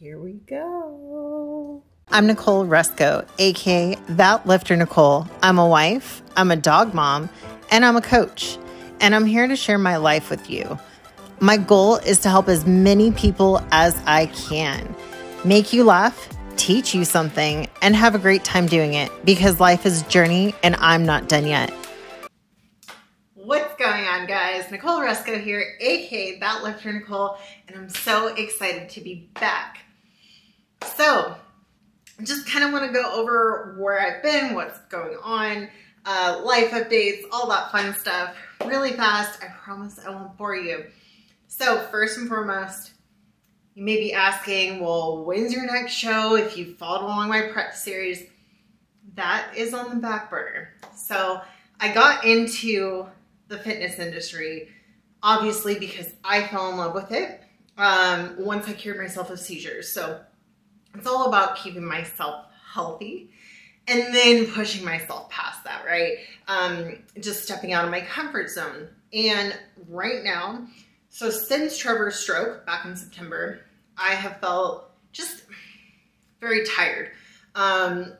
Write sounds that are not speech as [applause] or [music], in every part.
Here we go. I'm Nicole Resko, aka That Lifter Nicole. I'm a wife, I'm a dog mom, and I'm a coach. And I'm here to share my life with you. My goal is to help as many people as I can, make you laugh, teach you something, and have a great time doing it because life is a journey and I'm not done yet. What's going on, guys? Nicole Resko here, aka That Lifter Nicole, and I'm so excited to be back. So, just kind of want to go over where I've been, what's going on, uh, life updates, all that fun stuff really fast. I promise I won't bore you. So, first and foremost, you may be asking, well, when's your next show? If you followed along my prep series, that is on the back burner. So, I got into the fitness industry obviously because I fell in love with it um, once I cured myself of seizures. So, it's all about keeping myself healthy and then pushing myself past that, right? Um, just stepping out of my comfort zone. And right now, so since Trevor's stroke back in September, I have felt just very tired. Um,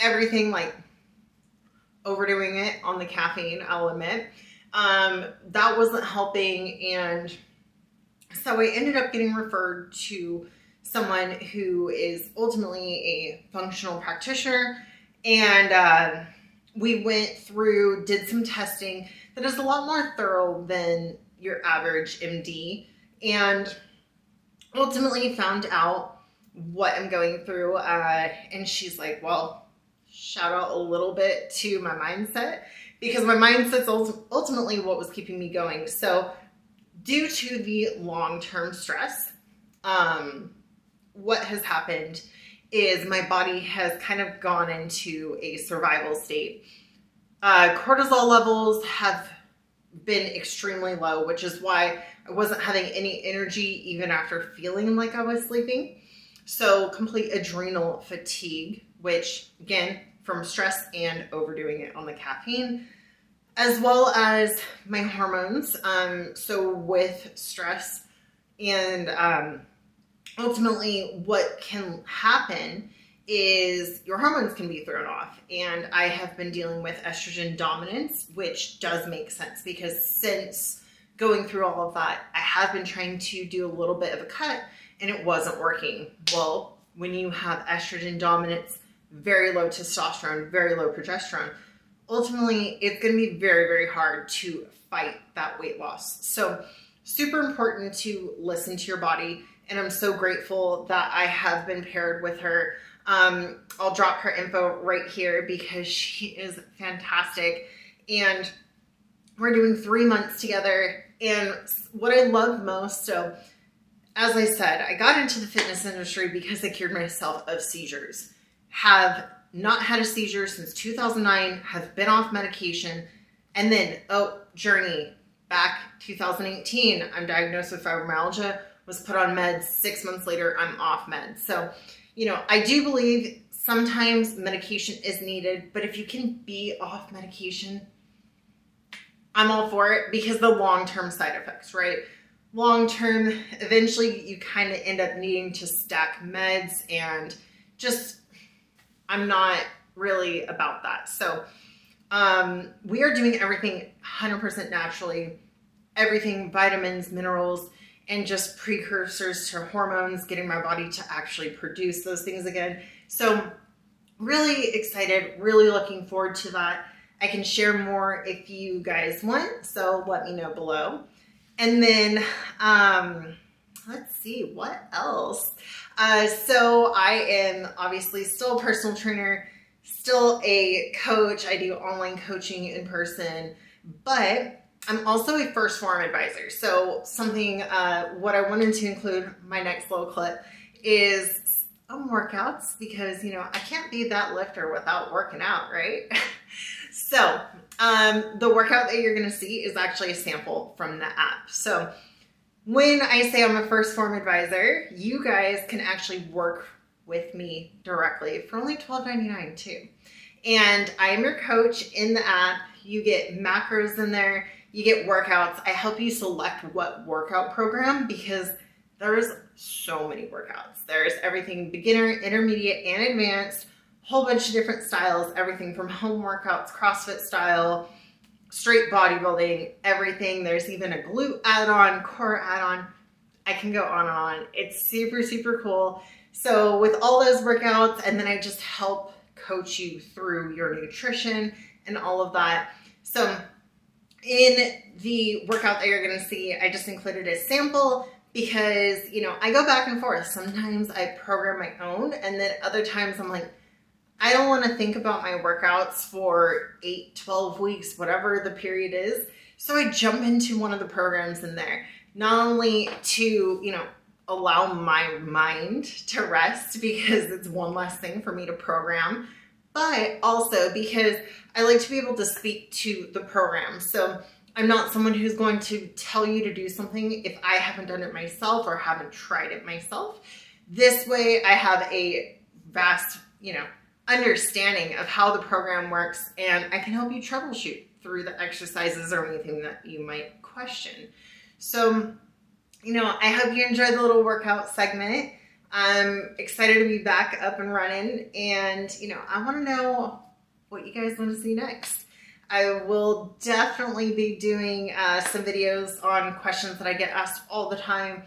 everything like overdoing it on the caffeine, I'll admit. Um, that wasn't helping. And so I ended up getting referred to someone who is ultimately a functional practitioner. And uh, we went through, did some testing that is a lot more thorough than your average MD. And ultimately found out what I'm going through. Uh, and she's like, well, shout out a little bit to my mindset because my mindset's ultimately what was keeping me going. So due to the long-term stress, um, what has happened is my body has kind of gone into a survival state. Uh, cortisol levels have been extremely low, which is why I wasn't having any energy even after feeling like I was sleeping. So complete adrenal fatigue, which again, from stress and overdoing it on the caffeine, as well as my hormones. Um, so with stress and um, ultimately what can happen is your hormones can be thrown off. And I have been dealing with estrogen dominance, which does make sense because since going through all of that, I have been trying to do a little bit of a cut and it wasn't working. Well, when you have estrogen dominance, very low testosterone, very low progesterone, ultimately it's going to be very, very hard to fight that weight loss. So super important to listen to your body and I'm so grateful that I have been paired with her. Um, I'll drop her info right here because she is fantastic. And we're doing three months together. And what I love most, so as I said, I got into the fitness industry because I cured myself of seizures. Have not had a seizure since 2009, have been off medication, and then, oh, journey back 2018, I'm diagnosed with fibromyalgia, was put on meds. Six months later, I'm off meds. So, you know, I do believe sometimes medication is needed, but if you can be off medication, I'm all for it because the long-term side effects, right? Long-term, eventually you kind of end up needing to stack meds and just, I'm not really about that. So um, we are doing everything 100% naturally, everything, vitamins, minerals, and just precursors to hormones, getting my body to actually produce those things again. So really excited, really looking forward to that. I can share more if you guys want, so let me know below. And then, um, let's see, what else? Uh, so I am obviously still a personal trainer, still a coach. I do online coaching in person, but I'm also a 1st Phorm advisor. So something, uh, what I wanted to include my next little clip is um, workouts because, you know, I can't be that lifter without working out, right? [laughs] so um, the workout that you're going to see is actually a sample from the app. So when I say I'm a 1st Phorm advisor, you guys can actually work with me directly for only $12.99 too. And I am your coach in the app. You get macros in there you get workouts. I help you select what workout program because there's so many workouts. There's everything beginner, intermediate, and advanced, whole bunch of different styles, everything from home workouts, CrossFit style, straight bodybuilding, everything. There's even a glute add-on, core add-on. I can go on and on. It's super, super cool. So with all those workouts, and then I just help coach you through your nutrition and all of that. So in the workout that you're gonna see, I just included a sample because, you know, I go back and forth. Sometimes I program my own and then other times I'm like, I don't want to think about my workouts for 8, 12 weeks, whatever the period is. So I jump into one of the programs in there, not only to, you know, allow my mind to rest [laughs] because it's one less thing for me to program, but also because I like to be able to speak to the program. So I'm not someone who's going to tell you to do something if I haven't done it myself or haven't tried it myself. This way I have a vast, you know, understanding of how the program works and I can help you troubleshoot through the exercises or anything that you might question. So, you know, I hope you enjoyed the little workout segment. I'm excited to be back up and running and, you know, I want to know what you guys want to see next. I will definitely be doing uh, some videos on questions that I get asked all the time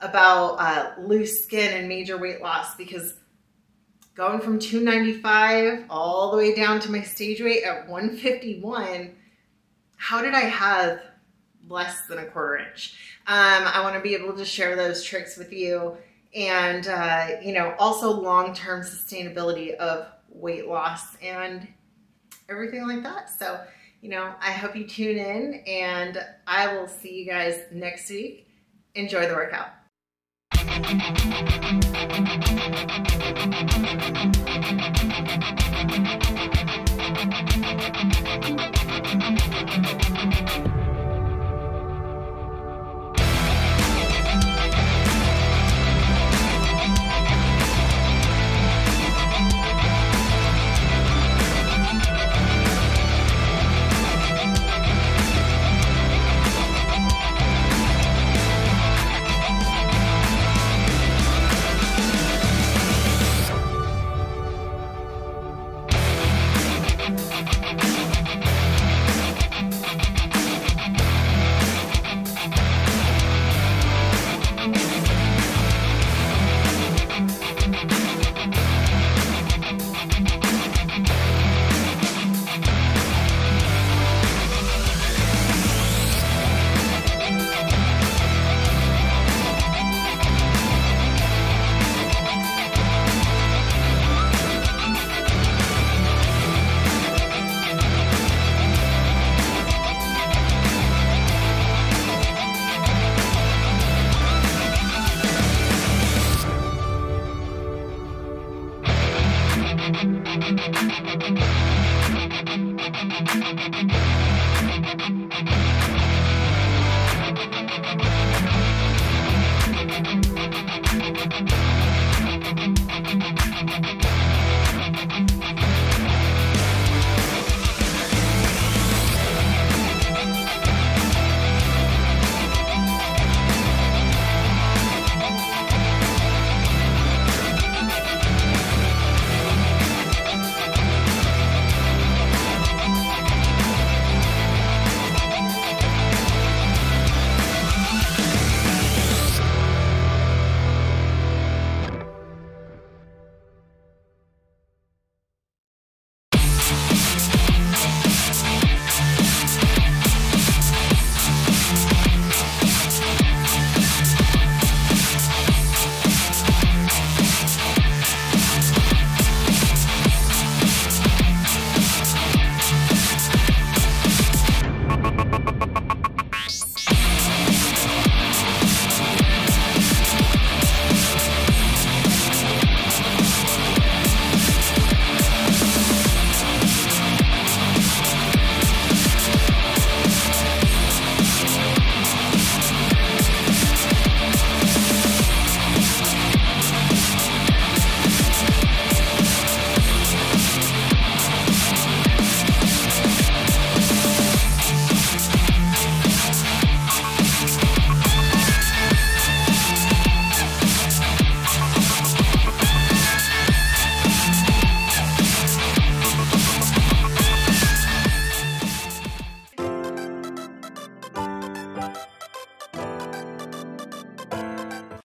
about uh, loose skin and major weight loss because going from 295 all the way down to my stage weight at 151, how did I have less than a quarter inch? Um, I want to be able to share those tricks with you and, uh, you know, also long-term sustainability of weight loss and everything like that. So, you know, I hope you tune in and I will see you guys next week. Enjoy the workout. thank you